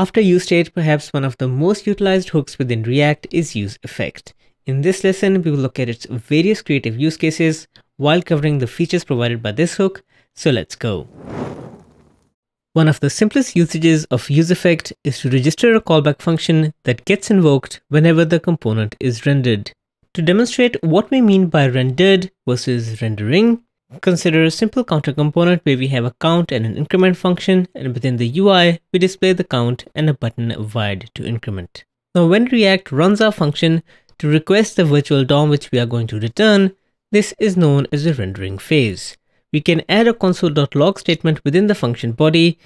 After useState, perhaps one of the most utilized hooks within React is useEffect. In this lesson, we will look at its various creative use cases while covering the features provided by this hook, so let's go. One of the simplest usages of useEffect is to register a callback function that gets invoked whenever the component is rendered. To demonstrate what we mean by rendered versus rendering, consider a simple counter component where we have a count and an increment function and within the UI, we display the count and a button wired to increment. Now when React runs our function to request the virtual DOM which we are going to return, this is known as the rendering phase we can add a console.log statement within the function body.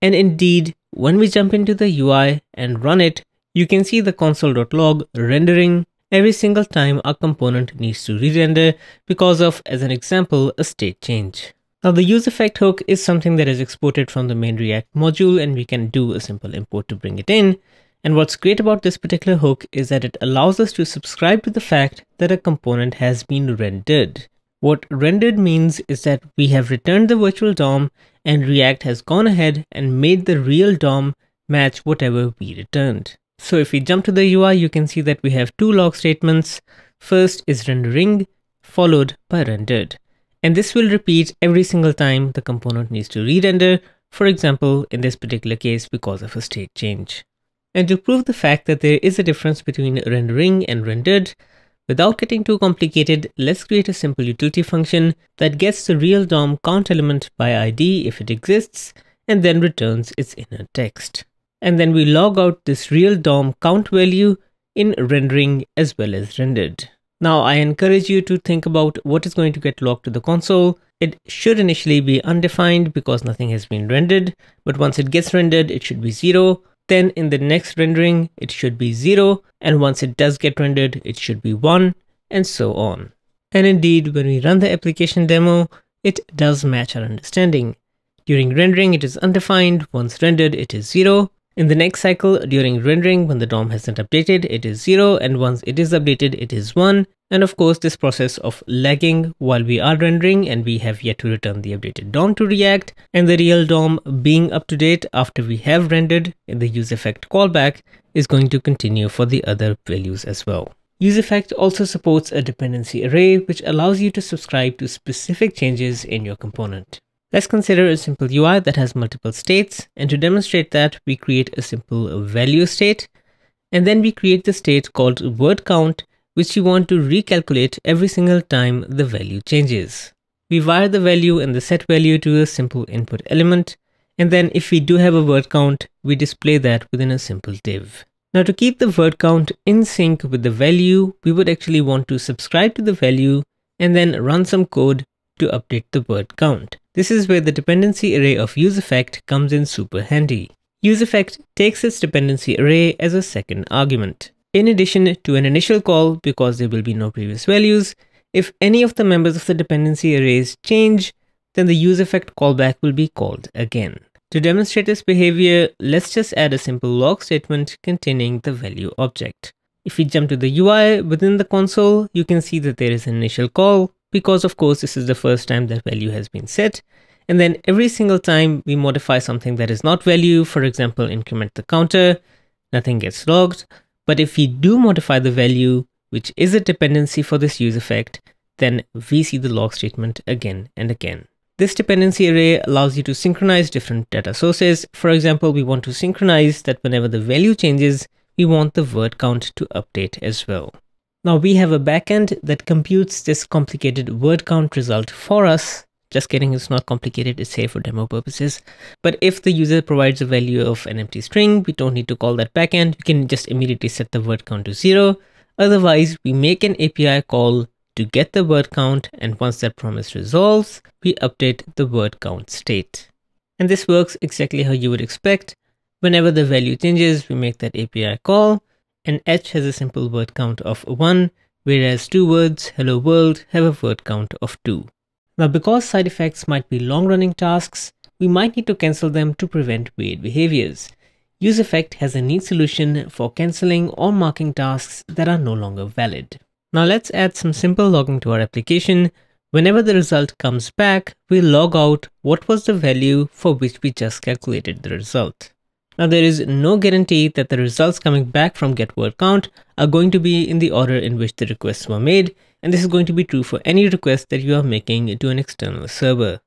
And indeed, when we jump into the UI and run it, you can see the console.log rendering every single time a component needs to re-render because of, as an example, a state change. Now the useEffect hook is something that is exported from the main React module and we can do a simple import to bring it in. And what's great about this particular hook is that it allows us to subscribe to the fact that a component has been rendered. What rendered means is that we have returned the virtual DOM and React has gone ahead and made the real DOM match whatever we returned. So if we jump to the UI, you can see that we have two log statements. First is rendering followed by rendered. And this will repeat every single time the component needs to re-render, for example, in this particular case because of a state change. And to prove the fact that there is a difference between rendering and rendered, Without getting too complicated, let's create a simple utility function that gets the real DOM count element by ID if it exists, and then returns its inner text. And then we log out this real DOM count value in rendering as well as rendered. Now I encourage you to think about what is going to get logged to the console. It should initially be undefined because nothing has been rendered, but once it gets rendered, it should be zero. Then in the next rendering, it should be 0, and once it does get rendered, it should be 1, and so on. And indeed, when we run the application demo, it does match our understanding. During rendering, it is undefined. Once rendered, it is 0. In the next cycle, during rendering, when the DOM hasn't updated, it is 0, and once it is updated, it is 1. And of course, this process of lagging while we are rendering and we have yet to return the updated DOM to React and the real DOM being up to date after we have rendered in the useEffect callback is going to continue for the other values as well. UseEffect also supports a dependency array which allows you to subscribe to specific changes in your component. Let's consider a simple UI that has multiple states and to demonstrate that we create a simple value state and then we create the state called word count which you want to recalculate every single time the value changes. We wire the value and the set value to a simple input element, and then if we do have a word count, we display that within a simple div. Now to keep the word count in sync with the value, we would actually want to subscribe to the value and then run some code to update the word count. This is where the dependency array of useEffect comes in super handy. UseEffect takes its dependency array as a second argument. In addition to an initial call, because there will be no previous values, if any of the members of the dependency arrays change, then the useEffect callback will be called again. To demonstrate this behavior, let's just add a simple log statement containing the value object. If we jump to the UI within the console, you can see that there is an initial call because of course this is the first time that value has been set. And then every single time we modify something that is not value, for example, increment the counter, nothing gets logged. But if we do modify the value, which is a dependency for this use effect, then we see the log statement again and again. This dependency array allows you to synchronize different data sources. For example, we want to synchronize that whenever the value changes, we want the word count to update as well. Now we have a backend that computes this complicated word count result for us just kidding, it's not complicated, it's here for demo purposes. But if the user provides a value of an empty string, we don't need to call that backend. We can just immediately set the word count to zero. Otherwise, we make an API call to get the word count and once that promise resolves, we update the word count state. And this works exactly how you would expect. Whenever the value changes, we make that API call and H has a simple word count of 1, whereas two words, hello world, have a word count of 2. Now because side effects might be long-running tasks, we might need to cancel them to prevent weird behaviors. UseEffect has a neat solution for cancelling or marking tasks that are no longer valid. Now let's add some simple logging to our application. Whenever the result comes back, we log out what was the value for which we just calculated the result. Now there is no guarantee that the results coming back from get word count are going to be in the order in which the requests were made and this is going to be true for any request that you are making to an external server.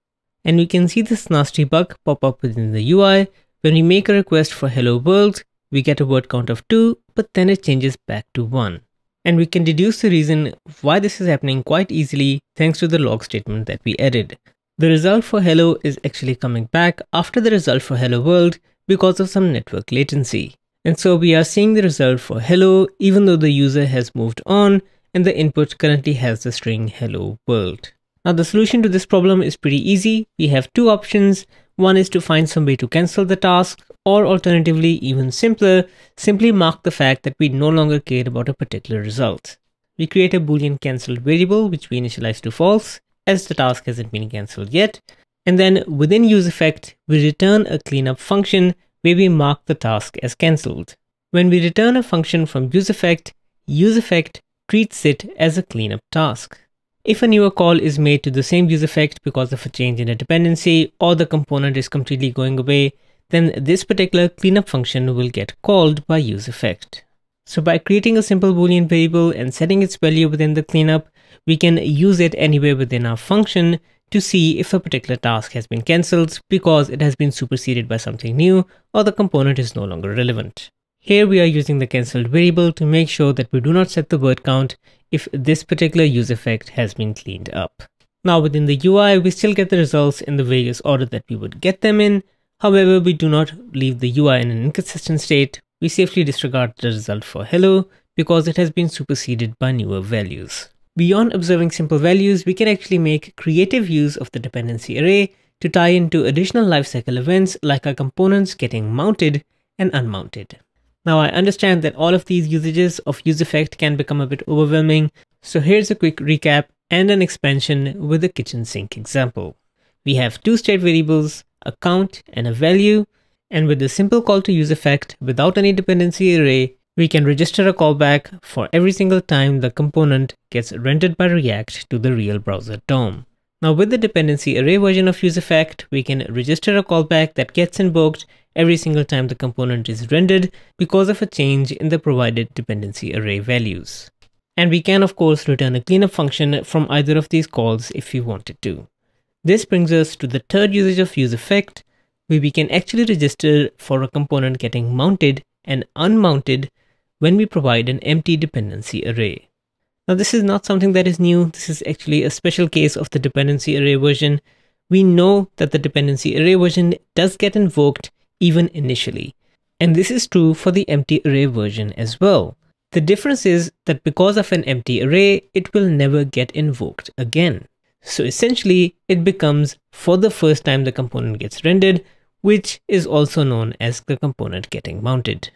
And we can see this nasty bug pop up within the UI. When we make a request for hello world, we get a word count of 2 but then it changes back to 1. And we can deduce the reason why this is happening quite easily thanks to the log statement that we added. The result for hello is actually coming back after the result for hello world because of some network latency. And so we are seeing the result for hello even though the user has moved on and the input currently has the string hello world. Now the solution to this problem is pretty easy. We have two options. One is to find some way to cancel the task or alternatively even simpler, simply mark the fact that we no longer care about a particular result. We create a boolean cancelled variable which we initialize to false as the task hasn't been cancelled yet and then within useEffect, we return a cleanup function where we mark the task as cancelled. When we return a function from useEffect, useEffect treats it as a cleanup task. If a newer call is made to the same useEffect because of a change in a dependency or the component is completely going away, then this particular cleanup function will get called by useEffect. So by creating a simple boolean variable and setting its value within the cleanup, we can use it anywhere within our function to see if a particular task has been cancelled because it has been superseded by something new or the component is no longer relevant. Here we are using the cancelled variable to make sure that we do not set the word count if this particular use effect has been cleaned up. Now within the UI, we still get the results in the various order that we would get them in. However, we do not leave the UI in an inconsistent state. We safely disregard the result for hello because it has been superseded by newer values. Beyond observing simple values, we can actually make creative use of the dependency array to tie into additional lifecycle events like our components getting mounted and unmounted. Now I understand that all of these usages of useEffect can become a bit overwhelming, so here's a quick recap and an expansion with a kitchen sink example. We have two state variables, a count and a value, and with a simple call to useEffect without any dependency array, we can register a callback for every single time the component gets rendered by React to the real browser DOM. Now with the dependency array version of useEffect, we can register a callback that gets invoked every single time the component is rendered because of a change in the provided dependency array values. And we can of course return a cleanup function from either of these calls if we wanted to. This brings us to the third usage of useEffect, where we can actually register for a component getting mounted and unmounted when we provide an empty dependency array. Now this is not something that is new, this is actually a special case of the dependency array version. We know that the dependency array version does get invoked even initially. And this is true for the empty array version as well. The difference is that because of an empty array, it will never get invoked again. So essentially, it becomes for the first time the component gets rendered, which is also known as the component getting mounted.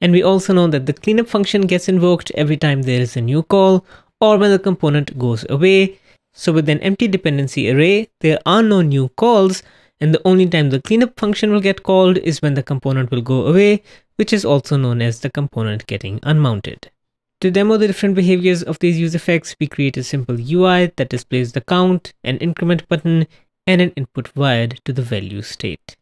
And we also know that the cleanup function gets invoked every time there is a new call or when the component goes away. So with an empty dependency array, there are no new calls and the only time the cleanup function will get called is when the component will go away, which is also known as the component getting unmounted. To demo the different behaviors of these use effects, we create a simple UI that displays the count, an increment button, and an input wired to the value state.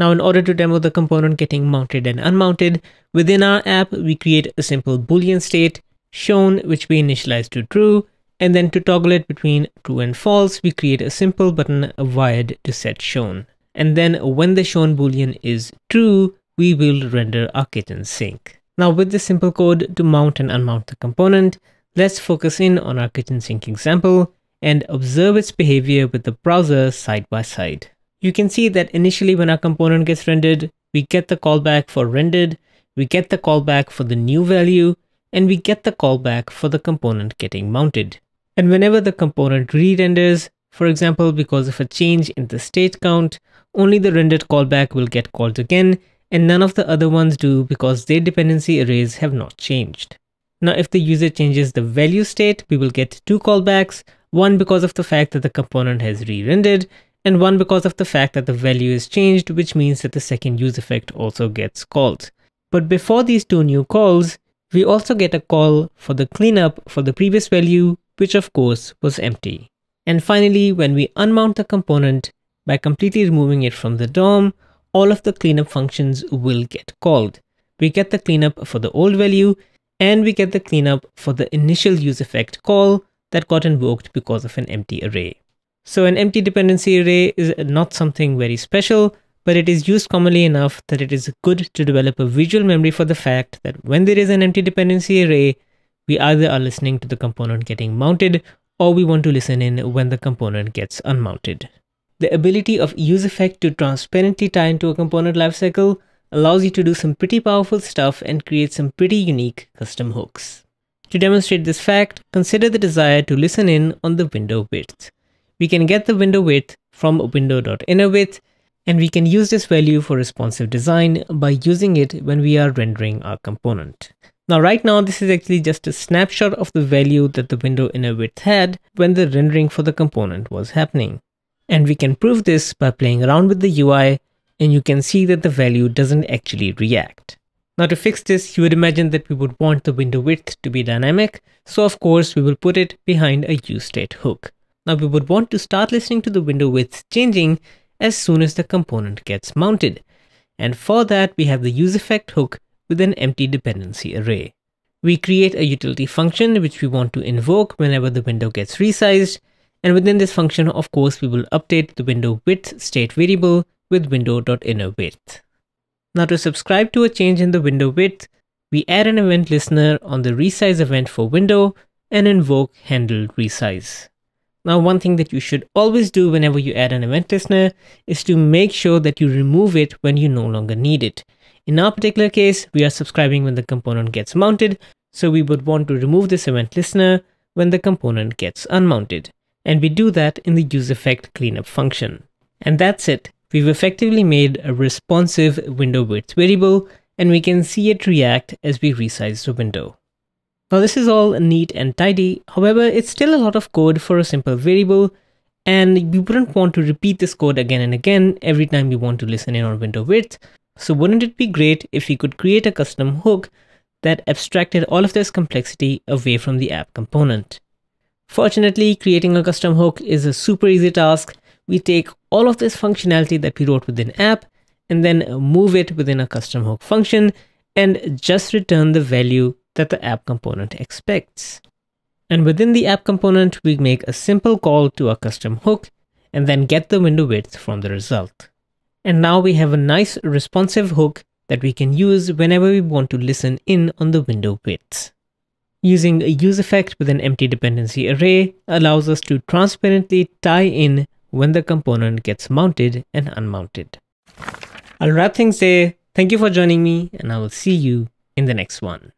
Now in order to demo the component getting mounted and unmounted, within our app we create a simple boolean state shown which we initialize to true and then to toggle it between true and false we create a simple button wired to set shown. And then when the shown boolean is true we will render our kitchen sink. Now with this simple code to mount and unmount the component, let's focus in on our kitchen sink example and observe its behavior with the browser side by side. You can see that initially when our component gets rendered, we get the callback for rendered, we get the callback for the new value, and we get the callback for the component getting mounted. And whenever the component re-renders, for example, because of a change in the state count, only the rendered callback will get called again, and none of the other ones do because their dependency arrays have not changed. Now, if the user changes the value state, we will get two callbacks, one because of the fact that the component has re-rendered, and one because of the fact that the value is changed, which means that the second useEffect also gets called. But before these two new calls, we also get a call for the cleanup for the previous value, which of course was empty. And finally, when we unmount the component by completely removing it from the DOM, all of the cleanup functions will get called. We get the cleanup for the old value and we get the cleanup for the initial use effect call that got invoked because of an empty array. So an empty dependency array is not something very special, but it is used commonly enough that it is good to develop a visual memory for the fact that when there is an empty dependency array, we either are listening to the component getting mounted or we want to listen in when the component gets unmounted. The ability of useEffect to transparently tie into a component lifecycle allows you to do some pretty powerful stuff and create some pretty unique custom hooks. To demonstrate this fact, consider the desire to listen in on the window width. We can get the window width from window.innerWidth, and we can use this value for responsive design by using it when we are rendering our component. Now right now this is actually just a snapshot of the value that the window inner width had when the rendering for the component was happening. And we can prove this by playing around with the UI and you can see that the value doesn't actually react. Now to fix this, you would imagine that we would want the window width to be dynamic, so of course we will put it behind a useState hook. Now we would want to start listening to the window width changing as soon as the component gets mounted. And for that, we have the useEffect hook with an empty dependency array. We create a utility function which we want to invoke whenever the window gets resized. And within this function, of course, we will update the window width state variable with window.innerWidth. Now to subscribe to a change in the window width, we add an event listener on the resize event for window and invoke handle resize. Now one thing that you should always do whenever you add an event listener is to make sure that you remove it when you no longer need it. In our particular case, we are subscribing when the component gets mounted, so we would want to remove this event listener when the component gets unmounted. And we do that in the useEffect cleanup function. And that's it. We've effectively made a responsive window width variable and we can see it react as we resize the window. Now this is all neat and tidy, however it's still a lot of code for a simple variable and we wouldn't want to repeat this code again and again every time we want to listen in on window width. So wouldn't it be great if we could create a custom hook that abstracted all of this complexity away from the app component? Fortunately, creating a custom hook is a super easy task we take all of this functionality that we wrote within app and then move it within a custom hook function and just return the value that the app component expects. And within the app component, we make a simple call to a custom hook and then get the window width from the result. And now we have a nice responsive hook that we can use whenever we want to listen in on the window width. Using a useEffect with an empty dependency array allows us to transparently tie in when the component gets mounted and unmounted. I'll wrap things there. Thank you for joining me and I will see you in the next one.